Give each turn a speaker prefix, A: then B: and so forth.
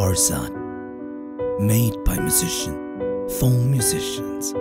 A: Arzad, made by musicians, for musicians.